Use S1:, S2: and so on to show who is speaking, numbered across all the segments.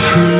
S1: free.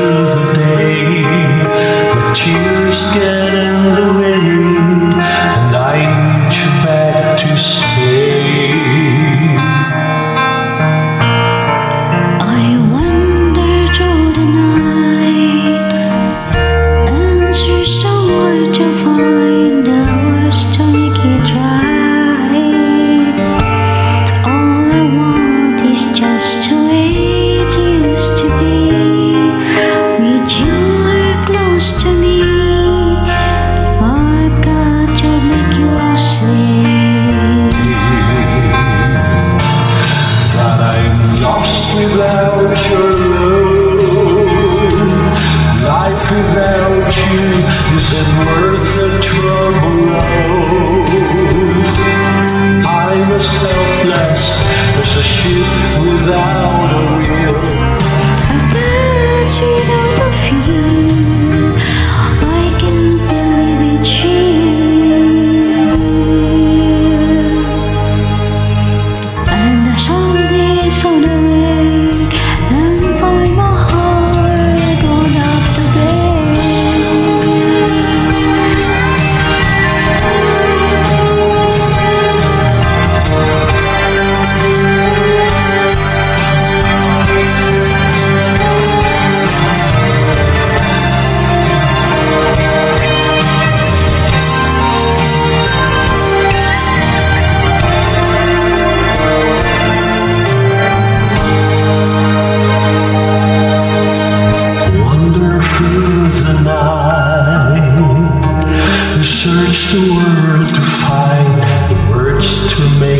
S1: you Is it worth the trouble? I was helpless a ship without a wheel
S2: a I can barely And
S1: search the world to find the words to make